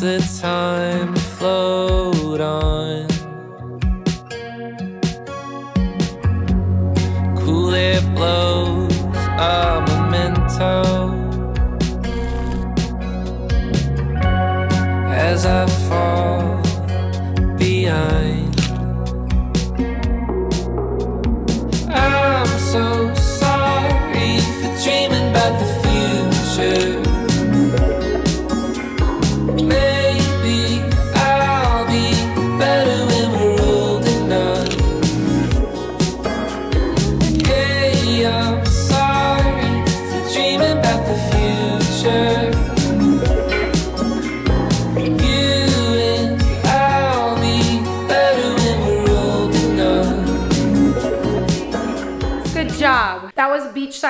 the time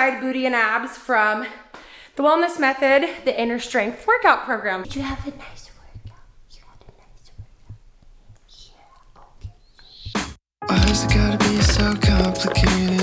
was Beachside Booty and Abs from the Wellness Method, the INNHERstrength Workout Program. You have a nice workout. You had a nice workout. Why has it gotta be so complicated?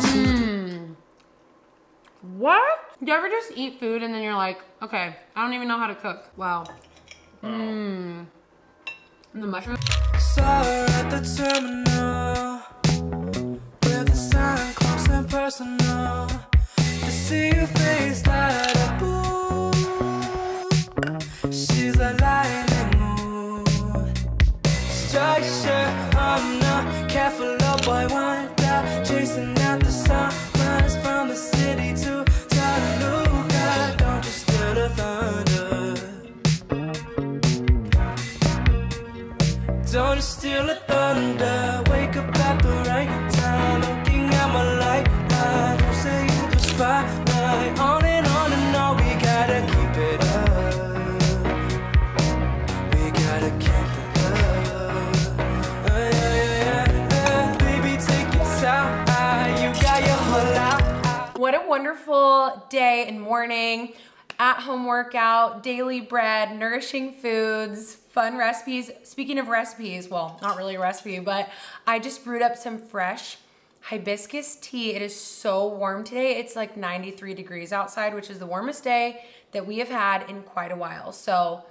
Too. Hmm. What? Do you ever just eat food and then you're like, okay, I don't even know how to cook? Wow. Mmm. The mushroom. Saw her at the terminal with a sign close and personal. To see your face Steal the thunder. Wake up at the right time. Looking at my don't say you the spotlight. On and on and on. We gotta keep it up. We gotta keep it up. Uh, yeah, yeah, yeah. Baby, take your time. You got your whole life. What a wonderful day and morning. At home workout, daily bread, nourishing foods, fun recipes. Speaking of recipes, well, not really a recipe, but I just brewed up some fresh hibiscus tea. It is so warm today. It's like 93 degrees outside, which is the warmest day that we have had in quite a while. So,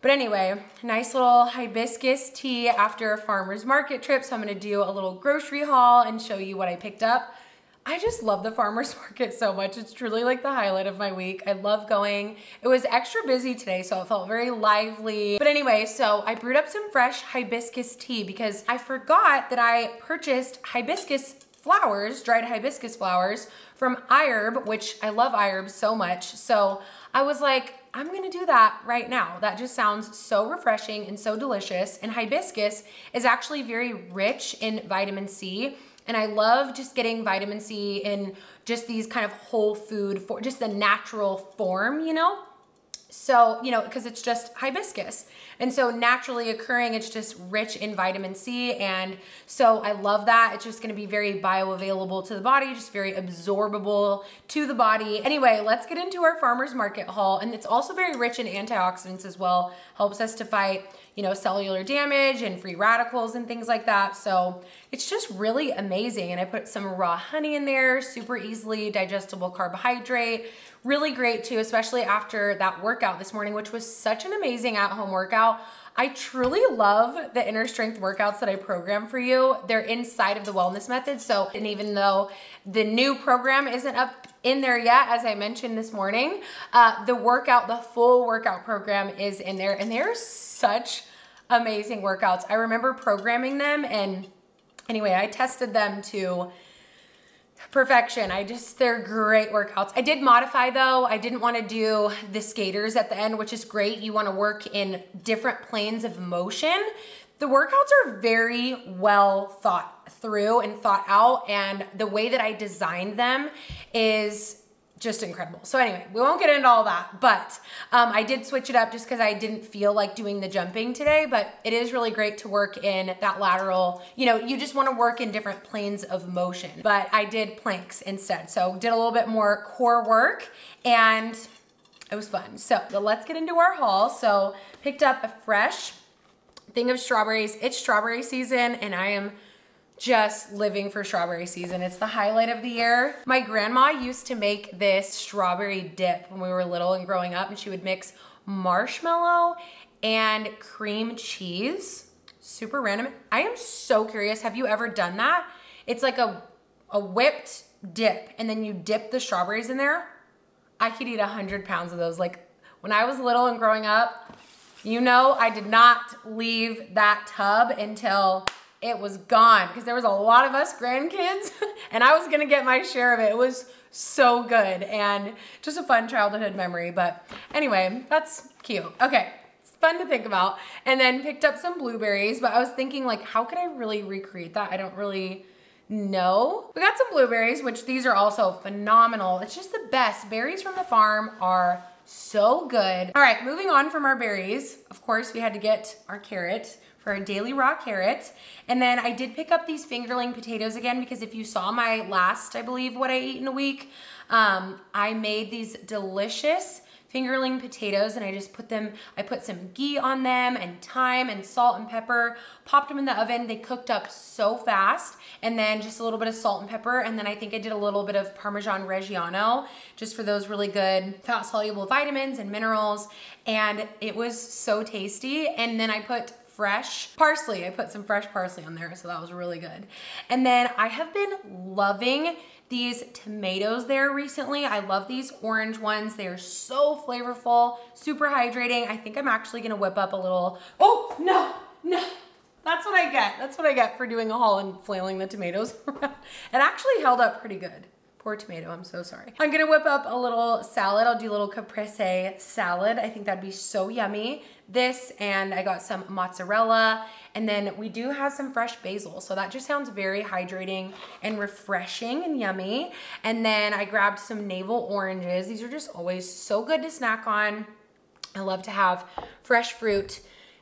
but anyway, nice little hibiscus tea after a farmer's market trip. So I'm gonna do a little grocery haul and show you what I picked up. I just love the farmer's market so much. It's truly like the highlight of my week. I love going. It was extra busy today, so it felt very lively. But anyway, so I brewed up some fresh hibiscus tea because I forgot that I purchased hibiscus flowers, dried hibiscus flowers from iHerb, which I love iHerb so much. So I was like, I'm gonna do that right now. That just sounds so refreshing and so delicious. And hibiscus is actually very rich in vitamin C. And I love just getting vitamin C in just these kind of whole food for just the natural form, you know? So, you know, because it's just hibiscus. And so naturally occurring, it's just rich in vitamin C. And so I love that. It's just gonna be very bioavailable to the body, just very absorbable to the body. Anyway, let's get into our farmer's market haul. And it's also very rich in antioxidants as well. Helps us to fight, you know, cellular damage and free radicals and things like that. So it's just really amazing. And I put some raw honey in there, super easily digestible carbohydrate. Really great too, especially after that workout this morning, which was such an amazing at-home workout. I truly love the INNHERstrength workouts that I program for you. They're inside of the wellness method. So, and even though the new program isn't up in there yet, as I mentioned this morning, uh, the workout, the full workout program is in there and they're such amazing workouts. I remember programming them and anyway, I tested them to perfection. I just, they're great workouts. I did modify though. I didn't want to do the skaters at the end, which is great. You want to work in different planes of motion. The workouts are very well thought through and thought out. And the way that I designed them is just incredible. So anyway, we won't get into all that, but um, I did switch it up just because I didn't feel like doing the jumping today, but it is really great to work in that lateral, you know, you just want to work in different planes of motion, but I did planks instead. So did a little bit more core work and it was fun. So let's get into our haul. So picked up a fresh thing of strawberries. It's strawberry season and I am just living for strawberry season. It's the highlight of the year. My grandma used to make this strawberry dip when we were little and growing up and she would mix marshmallow and cream cheese. Super random. I am so curious. Have you ever done that? It's like a, a whipped dip and then you dip the strawberries in there. I could eat a hundred pounds of those. Like when I was little and growing up, you know, I did not leave that tub until it was gone because there was a lot of us grandkids and I was gonna get my share of it. It was so good and just a fun childhood memory. But anyway, that's cute. Okay, it's fun to think about. And then picked up some blueberries, but I was thinking like, how could I really recreate that? I don't really know. We got some blueberries, which these are also phenomenal. It's just the best. Berries from the farm are so good. All right, moving on from our berries. Of course, we had to get our carrot for a daily raw carrot. And then I did pick up these fingerling potatoes again because if you saw my last, I believe, what I ate in a week, um, I made these delicious fingerling potatoes and I just put them, I put some ghee on them and thyme and salt and pepper, popped them in the oven. They cooked up so fast and then just a little bit of salt and pepper. And then I think I did a little bit of Parmesan Reggiano just for those really good fat soluble vitamins and minerals. And it was so tasty. And then I put fresh parsley. I put some fresh parsley on there, so that was really good. And then I have been loving these tomatoes there recently. I love these orange ones. They are so flavorful, super hydrating. I think I'm actually gonna whip up a little, oh, no, no. That's what I get. That's what I get for doing a haul and flailing the tomatoes around. It actually held up pretty good. Poor tomato, I'm so sorry. I'm gonna whip up a little salad. I'll do a little caprese salad. I think that'd be so yummy. This and I got some mozzarella and then we do have some fresh basil. So that just sounds very hydrating and refreshing and yummy. And then I grabbed some navel oranges. These are just always so good to snack on. I love to have fresh fruit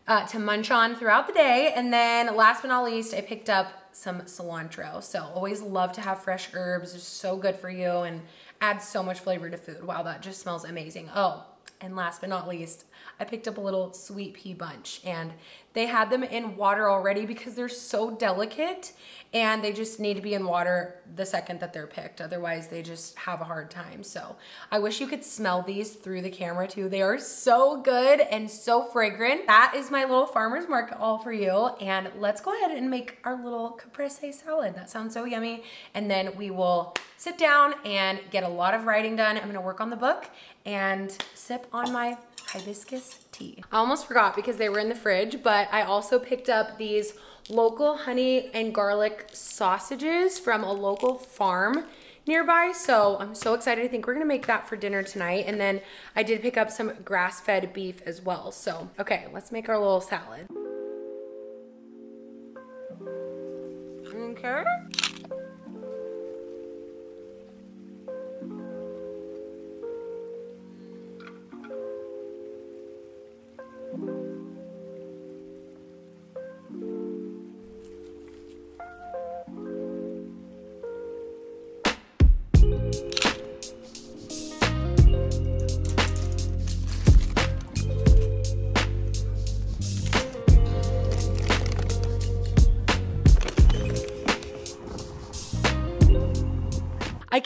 uh, to munch on throughout the day. And then last but not least, I picked up some cilantro. So always love to have fresh herbs. It's so good for you and adds so much flavor to food. Wow, that just smells amazing. Oh, and last but not least, I picked up a little sweet pea bunch and they had them in water already because they're so delicate and they just need to be in water the second that they're picked. Otherwise, they just have a hard time. So I wish you could smell these through the camera too. They are so good and so fragrant. That is my little farmer's market all for you. And let's go ahead and make our little caprese salad. That sounds so yummy. And then we will sit down and get a lot of writing done. I'm gonna work on the book and sip on my hibiscus tea. I almost forgot because they were in the fridge, but I also picked up these local honey and garlic sausages from a local farm nearby. So I'm so excited. I think we're gonna make that for dinner tonight. And then I did pick up some grass-fed beef as well. So, okay, let's make our little salad. Okay.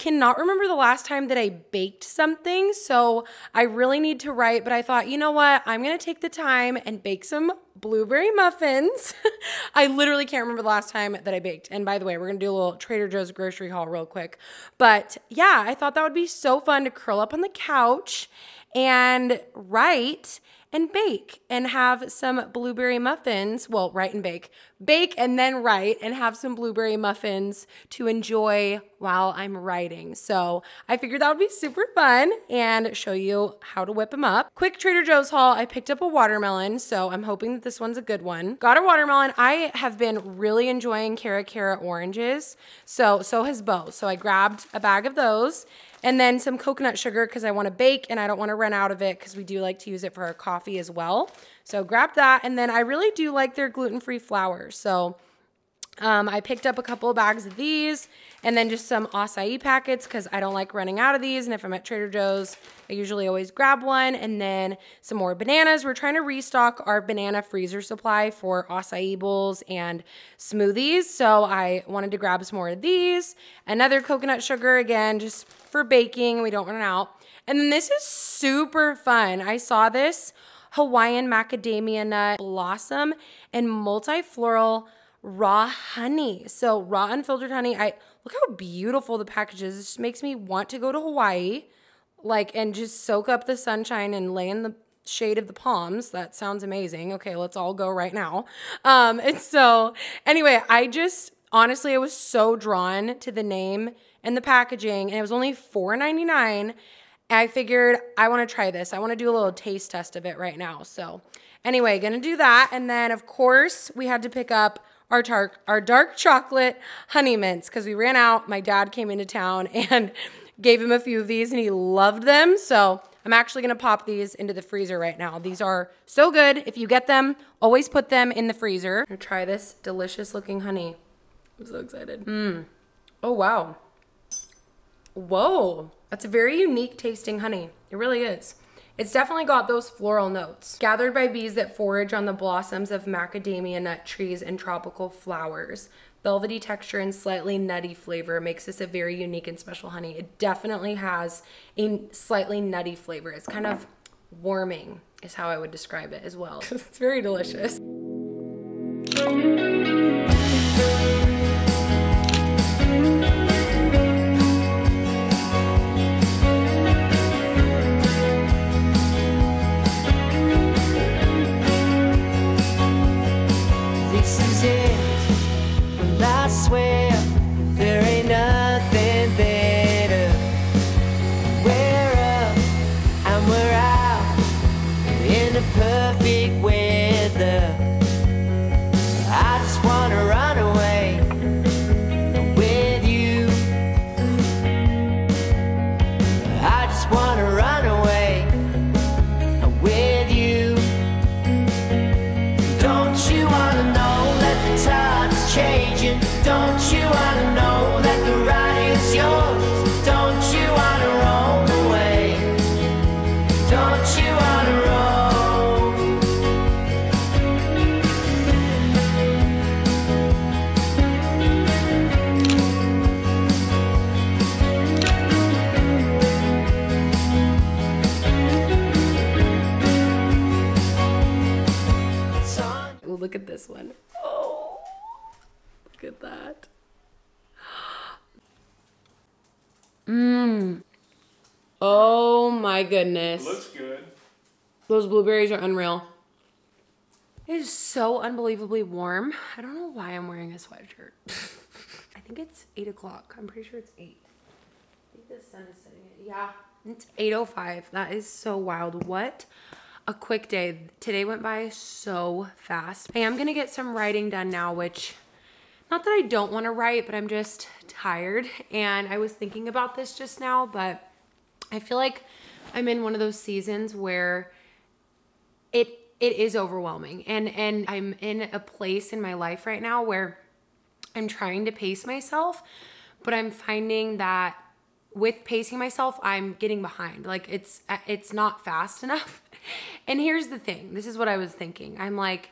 Cannot remember the last time that I baked something, so I really need to write, but I thought, you know what? I'm gonna take the time and bake some blueberry muffins. I literally can't remember the last time that I baked. And by the way, we're gonna do a little Trader Joe's grocery haul real quick. But yeah, I thought that would be so fun to curl up on the couch and write and bake and have some blueberry muffins. Well, write and bake. bake and then write and have some blueberry muffins to enjoy while I'm writing. So I figured that would be super fun and show you how to whip them up. Quick Trader Joe's haul. I picked up a watermelon, so I'm hoping that this one's a good one. Got a watermelon. I have been really enjoying Cara Cara oranges. So, so has Bo. So I grabbed a bag of those and then some coconut sugar because I want to bake and I don't want to run out of it because we do like to use it for our coffee as well. So grab that. And then I really do like their gluten-free flour. So um, I picked up a couple of bags of these and then just some acai packets because I don't like running out of these. And if I'm at Trader Joe's, I usually always grab one. And then some more bananas. We're trying to restock our banana freezer supply for acai bowls and smoothies. So I wanted to grab some more of these. Another coconut sugar, again, just for baking. We don't run out. And then this is super fun. I saw this Hawaiian macadamia nut blossom and multifloral raw honey. So raw unfiltered honey. I look how beautiful the package is. It just makes me want to go to Hawaii, like and just soak up the sunshine and lay in the shade of the palms. That sounds amazing. Okay, let's all go right now. Um, and so anyway, I just honestly I was so drawn to the name and the packaging, and it was only $4.99. I figured I want to try this. I want to do a little taste test of it right now. So anyway, gonna do that. And then of course we had to pick up our dark, our dark chocolate honey mints because we ran out. My dad came into town and gave him a few of these and he loved them. So I'm actually gonna pop these into the freezer right now. These are so good. If you get them, always put them in the freezer. Try this delicious looking honey. I'm so excited. Mmm. Oh, wow. Whoa, that's a very unique tasting honey. It really is. It's definitely got those floral notes. Gathered by bees that forage on the blossoms of macadamia nut trees and tropical flowers. Velvety texture and slightly nutty flavor makes this a very unique and special honey. It definitely has a slightly nutty flavor. It's kind of warming is how I would describe it as well. it's very delicious. Look at this one. Oh, look at that. Mmm. Oh my goodness. Looks good. Those blueberries are unreal. It is so unbelievably warm. I don't know why I'm wearing a sweatshirt. I think it's 8 o'clock. I'm pretty sure it's 8. I think the sun is setting it. Yeah, it's 8.05. That is so wild. What a quick day. Today went by so fast. I am going to get some writing done now, which not that I don't want to write, but I'm just tired. And I was thinking about this just now, but I feel like I'm in one of those seasons where it it is overwhelming. And and I'm in a place in my life right now where I'm trying to pace myself, but I'm finding that with pacing myself, I'm getting behind. Like it's it's not fast enough. And here's the thing. This is what I was thinking. I'm like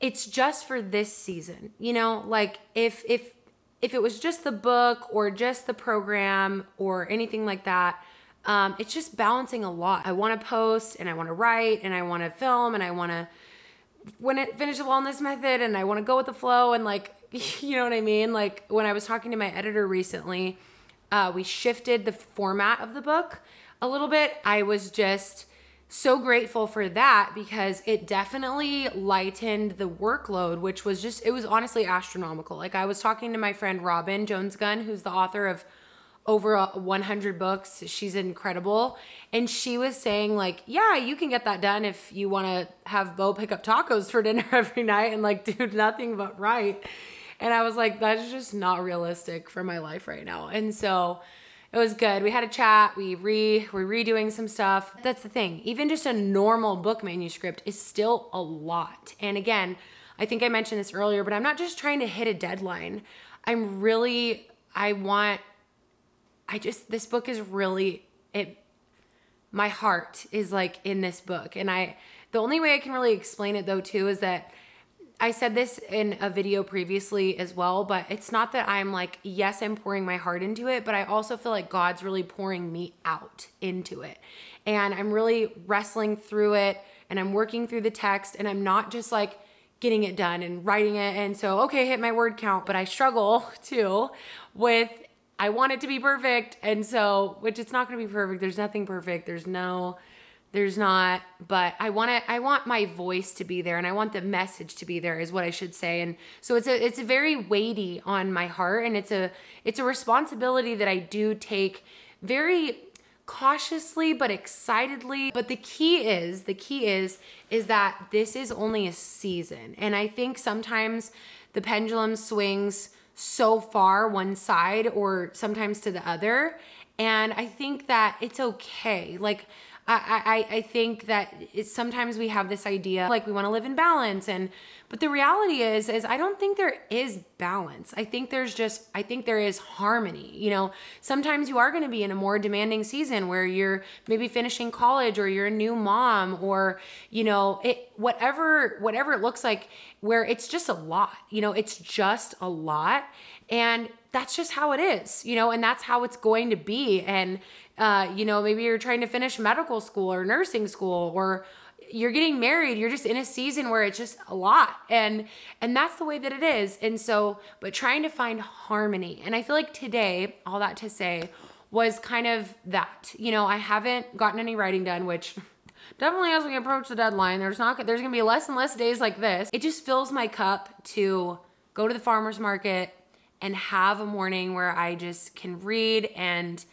it's just for this season. You know, like if if if it was just the book or just the program or anything like that, um, it's just balancing a lot. I want to post and I want to write and I want to film and I want to when it finish the wellness method and I want to go with the flow and like you know what I mean. Like when I was talking to my editor recently, uh, we shifted the format of the book a little bit. I was just so grateful for that because it definitely lightened the workload, which was just, it was honestly astronomical. Like I was talking to my friend Robin Jones Gunn, who's the author of over 100 books. She's incredible. And she was saying, like, yeah, you can get that done if you want to have Bo pick up tacos for dinner every night and like do nothing but write. And I was like, that's just not realistic for my life right now. And so it was good. We had a chat. We re we're redoing some stuff. That's the thing. Even just a normal book manuscript is still a lot. And again, I think I mentioned this earlier, but I'm not just trying to hit a deadline. I'm really I want I just this book is really it my heart is like in this book and I the only way I can really explain it though too is that I said this in a video previously as well, but it's not that I'm like, yes, I'm pouring my heart into it, but I also feel like God's really pouring me out into it. And I'm really wrestling through it and I'm working through the text and I'm not just like getting it done and writing it. And so, okay, hit my word count, but I struggle too with I want it to be perfect. And so, which it's not going to be perfect. There's nothing perfect. There's no there's not but i want to i want my voice to be there and i want the message to be there is what i should say and so it's a it's a very weighty on my heart and it's a it's a responsibility that i do take very cautiously but excitedly but the key is the key is is that this is only a season and i think sometimes the pendulum swings so far one side or sometimes to the other. And i think that it's okay. Like I, I, I think that it's sometimes we have this idea like we want to live in balance and but the reality is is I don't think there is balance. I think there's just I think there is harmony. You know, sometimes you are going to be in a more demanding season where you're maybe finishing college or you're a new mom or you know, it whatever whatever it looks like where it's just a lot. You know, it's just a lot and that's just how it is, you know, and that's how it's going to be. And uh, you know, maybe you're trying to finish medical school or nursing school or you're getting married you're just in a season where it's just a lot. And and that's the way that it is. And so but trying to find harmony. And i feel like today all that to say was kind of that you know i haven't gotten any writing done which definitely as we approach the deadline there's not there's gonna be less and less days like this. It just fills my cup to go to the farmers market and have a morning where i just can read and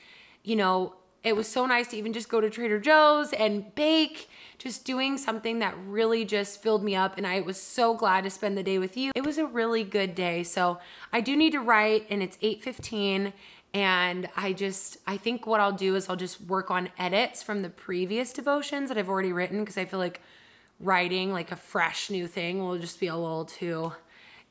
you know, it was so nice to even just go to Trader Joe's and bake, just doing something that really just filled me up. And I was so glad to spend the day with you. It was a really good day. So I do need to write and it's 8.15 and I just, I think what I'll do is I'll just work on edits from the previous devotions that I've already written because I feel like writing like a fresh new thing will just be a little too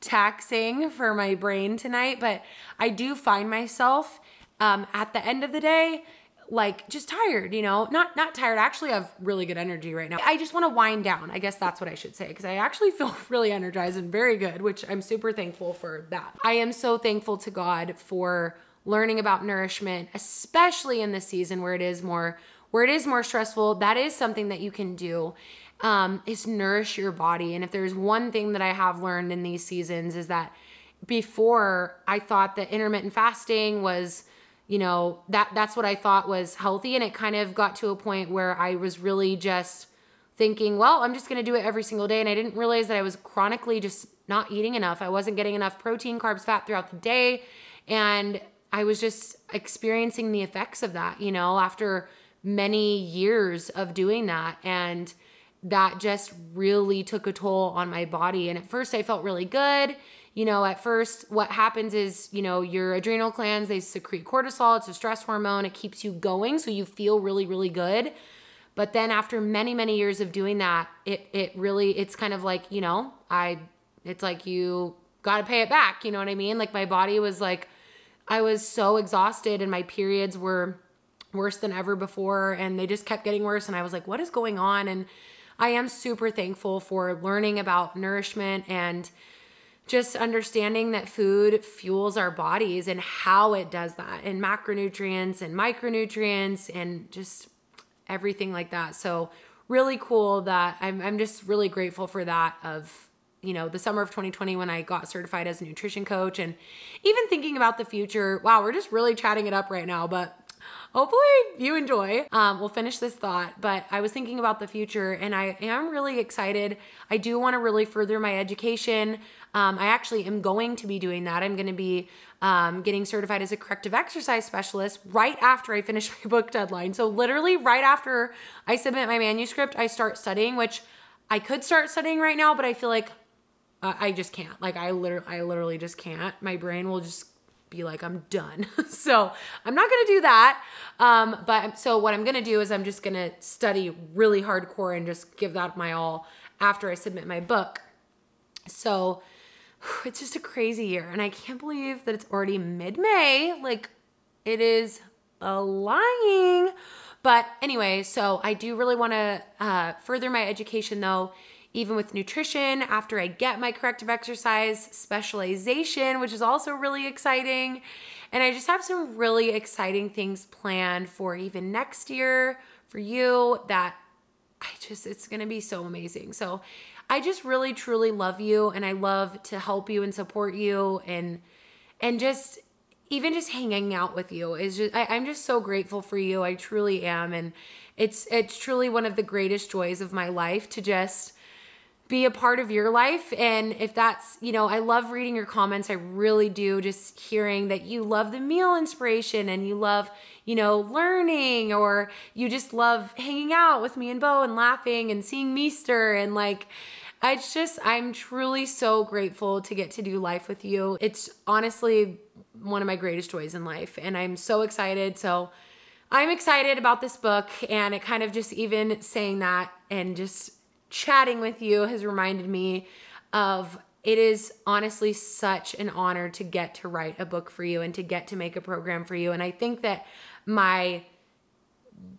taxing for my brain tonight. But I do find myself um, at the end of the day, like just tired, you know, not not tired. Actually, have really good energy right now. I just want to wind down. I guess that's what I should say because I actually feel really energized and very good, which I'm super thankful for that. I am so thankful to God for learning about nourishment, especially in this season where it is more where it is more stressful. That is something that you can do. Um, is nourish your body. And if there's one thing that I have learned in these seasons is that before I thought that intermittent fasting was you know that that's what i thought was healthy. And it kind of got to a point where i was really just thinking well i'm just going to do it every single day. And i didn't realize that i was chronically just not eating enough. I wasn't getting enough protein carbs fat throughout the day. And i was just experiencing the effects of that you know after many years of doing that. And that just really took a toll on my body and at first i felt really good you know, at first, what happens is, you know, your adrenal glands, they secrete cortisol. It's a stress hormone. It keeps you going. So you feel really, really good. But then after many, many years of doing that, it, it really, it's kind of like, you know, I, it's like you got to pay it back. You know what I mean? Like my body was like, I was so exhausted and my periods were worse than ever before and they just kept getting worse. And I was like, what is going on? And I am super thankful for learning about nourishment and, just understanding that food fuels our bodies and how it does that and macronutrients and micronutrients and just everything like that. So really cool that I'm, I'm just really grateful for that of you know the summer of 2020 when I got certified as a nutrition coach and even thinking about the future wow we're just really chatting it up right now but hopefully you enjoy. Um, we'll finish this thought, but I was thinking about the future and I am really excited. I do want to really further my education. Um, I actually am going to be doing that. I'm going to be um, getting certified as a corrective exercise specialist right after I finish my book deadline. So, literally, right after I submit my manuscript, I start studying, which I could start studying right now, but I feel like uh, I just can't. Like, I literally, I literally just can't. My brain will just be like, I'm done. so I'm not gonna do that. Um, but so what I'm gonna do is I'm just gonna study really hardcore and just give that my all after I submit my book. So it's just a crazy year, and I can't believe that it's already mid-May. Like it is lying. But anyway, so I do really want to uh, further my education though even with nutrition after I get my corrective exercise specialization, which is also really exciting. And I just have some really exciting things planned for even next year for you that I just, it's gonna be so amazing. So I just really truly love you and I love to help you and support you and, and just, even just hanging out with you is just I, I'm just so grateful for you. I truly am. And it's it's truly one of the greatest joys of my life to just be a part of your life. And if that's, you know, I love reading your comments. I really do. Just hearing that you love the meal inspiration and you love, you know, learning or you just love hanging out with me and Bo and laughing and seeing me stir and like, it's just, I'm truly so grateful to get to do life with you. It's honestly one of my greatest joys in life. And I'm so excited. So, I'm excited about this book, and it kind of just even saying that and just chatting with you has reminded me of it is honestly such an honor to get to write a book for you and to get to make a program for you. And I think that my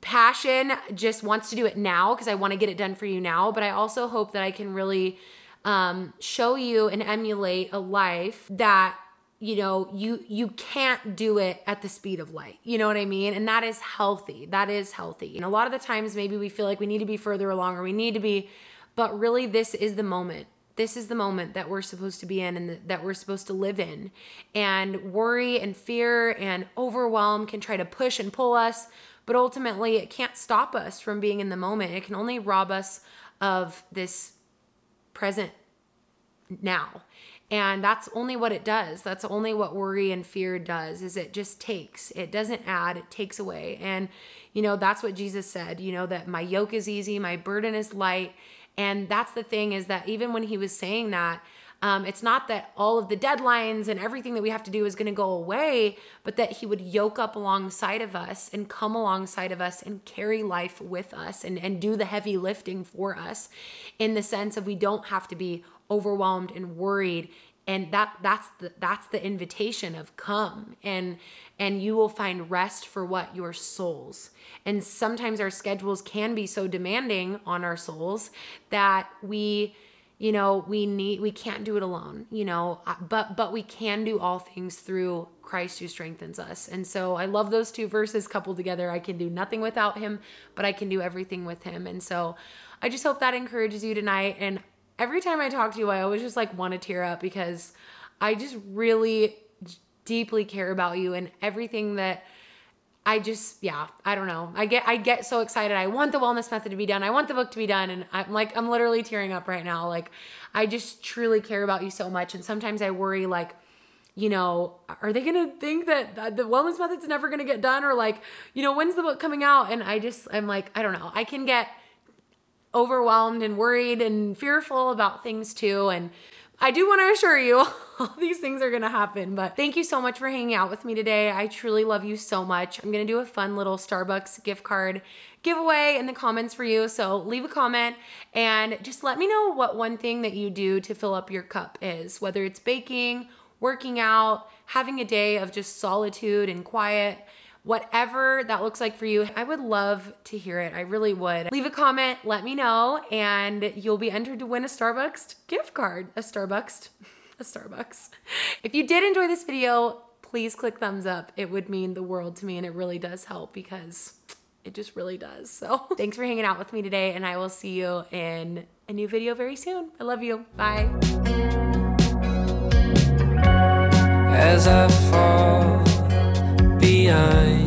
passion just wants to do it now because I want to get it done for you now. But I also hope that I can really um, show you and emulate a life that you know you you can't do it at the speed of light. You know what i mean? And that is healthy. That is healthy. And a lot of the times maybe we feel like we need to be further along or we need to be but really this is the moment. This is the moment that we're supposed to be in and that we're supposed to live in. And worry and fear and overwhelm can try to push and pull us but ultimately it can't stop us from being in the moment. It can only rob us of this present now and that's only what it does. That's only what worry and fear does is it just takes. It doesn't add it takes away. And you know that's what jesus said you know that my yoke is easy my burden is light. And that's the thing is that even when he was saying that um, it's not that all of the deadlines and everything that we have to do is going to go away, but that He would yoke up alongside of us and come alongside of us and carry life with us and, and do the heavy lifting for us in the sense of we don't have to be overwhelmed and worried. And that that's the that's the invitation of come. And and you will find rest for what? Your souls. And sometimes our schedules can be so demanding on our souls that we you know we need we can't do it alone you know? Uh, but but we can do all things through christ who strengthens us. And so i love those two verses coupled together. I can do nothing without him but i can do everything with him. And so i just hope that encourages you tonight. And every time i talk to you i always just like want to tear up because i just really deeply care about you and everything that I just, yeah, I don't know. I get, I get so excited. I want the wellness method to be done. I want the book to be done. And I'm like, I'm literally tearing up right now. Like, I just truly care about you so much. And sometimes I worry, like, you know, are they gonna think that the wellness method's never gonna get done? Or like, you know, when's the book coming out? And I just, I'm like, I don't know. I can get overwhelmed and worried and fearful about things too. And I do want to assure you all these things are going to happen, but thank you so much for hanging out with me today. I truly love you so much. I'm going to do a fun little Starbucks gift card giveaway in the comments for you. So leave a comment and just let me know what one thing that you do to fill up your cup is, whether it's baking, working out, having a day of just solitude and quiet whatever that looks like for you. I would love to hear it. I really would. Leave a comment, let me know, and you'll be entered to win a Starbucks gift card. A Starbucks, a Starbucks. If you did enjoy this video, please click thumbs up. It would mean the world to me and it really does help because it just really does. So thanks for hanging out with me today and I will see you in a new video very soon. I love you. Bye. as I fall behind.